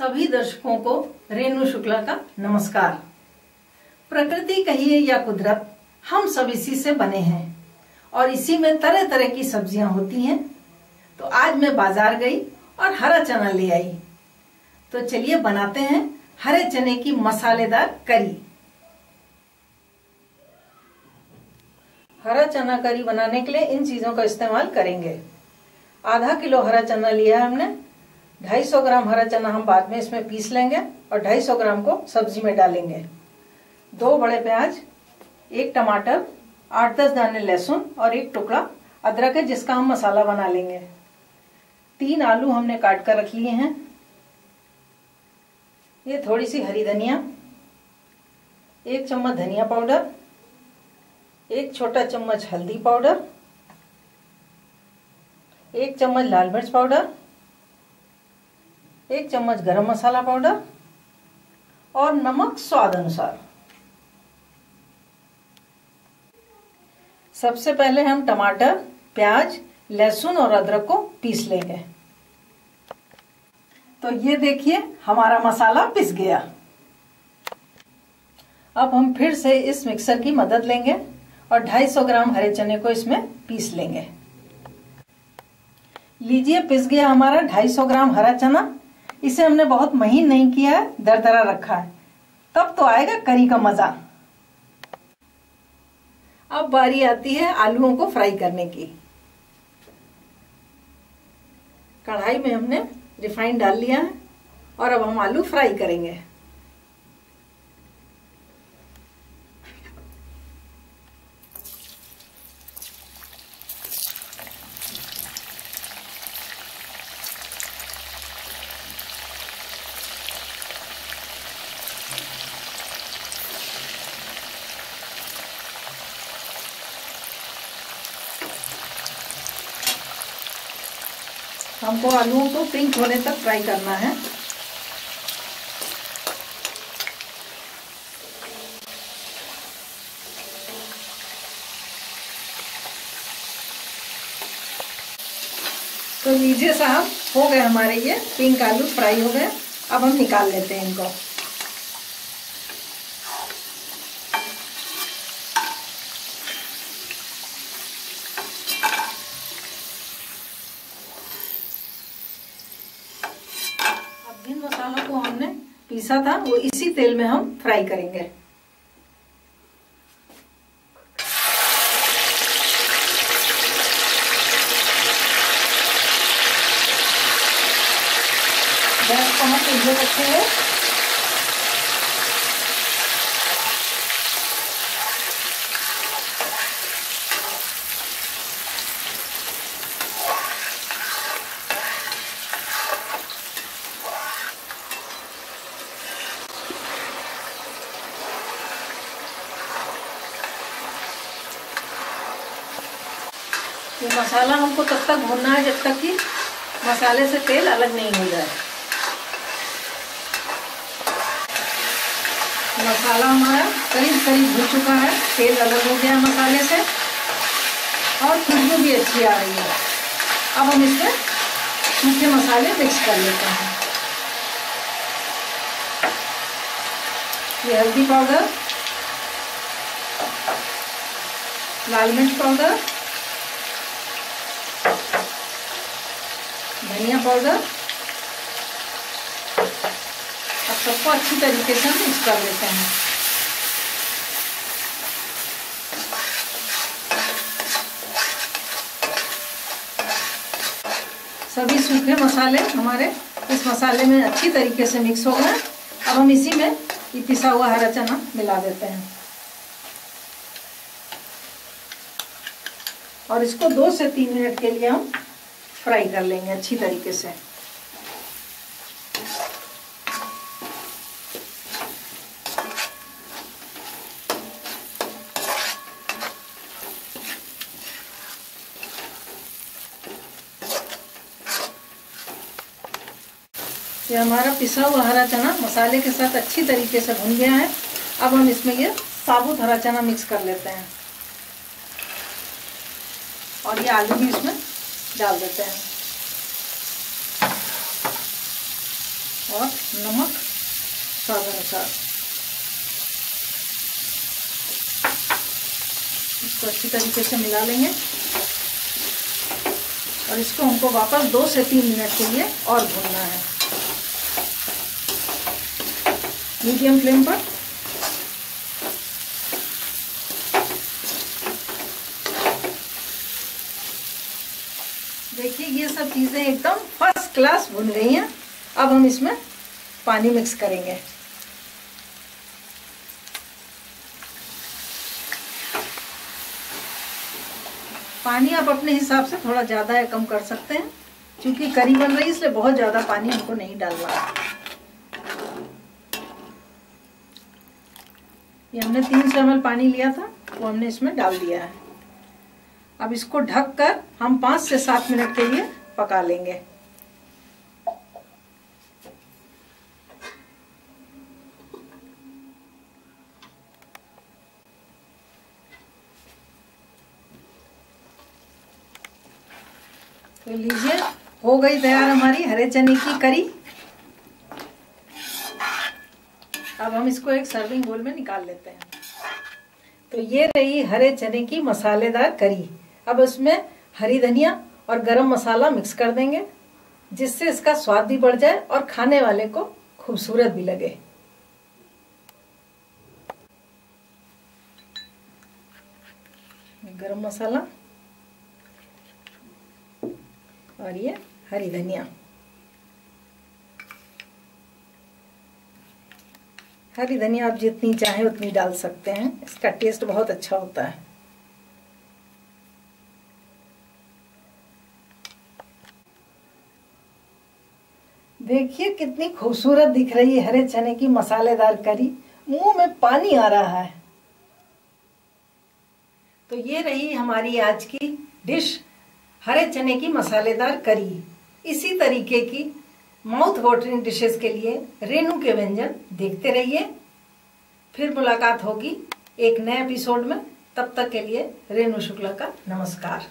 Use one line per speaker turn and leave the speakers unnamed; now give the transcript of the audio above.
सभी दर्शकों को रेणु शुक्ला का नमस्कार। प्रकृति कहिए या कुदरत, हम सब इसी से बने हैं और इसी में तरह तरह की सब्ज़ियाँ होती हैं। तो आज मैं बाज़ार गई और हरा चना ले आई। तो चलिए बनाते हैं हरे चने की मसालेदार करी। हरा चना करी बनाने के लिए इन चीज़ों का इस्तेमाल करेंगे। आधा किलो हरा चना लिया है हमने 250 ग्राम हरा चना हम बाद में इसमें पीस लेंगे और 250 ग्राम को सब्ज़ी में डालेंगे। दो बड़े प्याज, एक टमाटर, आठ दस दाने लहसुन और एक टुकड़ा अदरक है जिसका हम मसाला बना लेंगे। तीन आलू हमने काट कर रख लिए हैं। ये थोड़ी सी हरी धनिया, एक चम्मच धनिया पाउडर, एक छोटा चम्मच हल्दी पाउडर, एक चम्मच लाल मिर्च पाउडर एक चम्मच गरम मसाला पाउडर और नमक स्वाद अनुसार। सबसे पहले हम टमाटर, प्याज, लहसुन और अदरक को पीस लेंगे। तो ये देखिए, हमारा मसाला पिस गया। अब हम फिर से इस मिक्सर की मदद लेंगे और 250 ग्राम हरे चने को इसमें पीस लेंगे। लीजिए, पिस गया हमारा 250 ग्राम हरा चना। इसे हमने बहुत महीन नहीं किया है, दरदरा रखा है। तब तो आएगा करी का मज़ा। अब बारी आती है आलूओं को फ्राई करने की। कढ़ाई में हमने रिफाइंड डाल लिया है और अब हम आलू फ्राई करेंगे। हमको आलूओं को पिंक होने तक फ्राई करना है। तो लीजिए साहब, हो गए हमारे ये पिंक आलू फ्राई हो गए। अब हम निकाल लेते हैं इनको जिन मसालों को हमने पीसा था वो इसी तेल में हम फ्राई करेंगे। गैस को हम तेज रखेंगे ये मसाला हमको तब तक भूनना है जब तक कि मसाले से तेल अलग नहीं हो जाए। मसाला हमारा करीब करीब भून चुका है। तेल अलग हो गया मसाले से और खुशबू भी अच्छी आ रही है। अब हम इसमें सूखे मसाले मिक्स कर लेते हैं। ये हल्दी पाउडर, लाल मिर्च पाउडर धनिया पाउडर। अब सबको अच्छी तरीके से मिक्स कर लेते हैं। सभी सूखे मसाले हमारे इस मसाले में अच्छी तरीके से मिक्स हो गए। अब हम इसी में ये पिसा हुआ हरा चना मिला देते हैं। और इसको दो से तीन मिनट के लिए हम फ्राई कर लेंगे अच्छी तरीके से। ये हमारा पिसा हुआ हरा चना मसाले के साथ अच्छी तरीके से भुन गया है। अब हम इसमें ये साबुत हरा चना मिक्स कर लेते हैं। और ये आलू भी इसमें डाल देते हैं। और नमक स्वाद अनुसार इसको अच्छी तरीके से मिला लेंगे। और इसको हमको वापस दो से तीन मिनट के लिए और भूनना है। मीडियम फ्लेम पर। देखिए, ये सब चीज़ें एकदम फ़र्स्ट क्लास भुन गई हैं। अब हम इसमें पानी मिक्स करेंगे। पानी आप अपने हिसाब से थोड़ा ज़्यादा या कम कर सकते हैं, क्योंकि करी बन रही है, इसलिए बहुत ज़्यादा पानी हमको नहीं डालना ये हमने तीन सौ एम पानी लिया था, वो हमने इसमें डाल दिया है। अब इसको ढक कर हम पाँच से सात मिनट के लिए पका लेंगे। तो लीजिए, हो गई तैयार हमारी हरे चने की करी। अब हम इसको एक सर्विंग बोल में निकाल लेते हैं। तो ये रही हरे चने की मसालेदार करी। अब इसमें हरी धनिया और गरम मसाला मिक्स कर देंगे, जिससे इसका स्वाद भी बढ़ जाए और खाने वाले को खूबसूरत भी लगे। गरम मसाला और ये हरी धनिया। हरी धनिया आप जितनी चाहें उतनी डाल सकते हैं, इसका टेस्ट बहुत अच्छा होता है। देखिए कितनी खूबसूरत दिख रही है हरे चने की मसालेदार करी। मुँह में पानी आ रहा है। तो ये रही हमारी आज की डिश, हरे चने की मसालेदार करी। इसी तरीके की माउथ वाटरिंग डिशेस के लिए रेनू के व्यंजन देखते रहिए। फिर मुलाकात होगी एक नए एपिसोड में। तब तक के लिए रेणु शुक्ला का नमस्कार।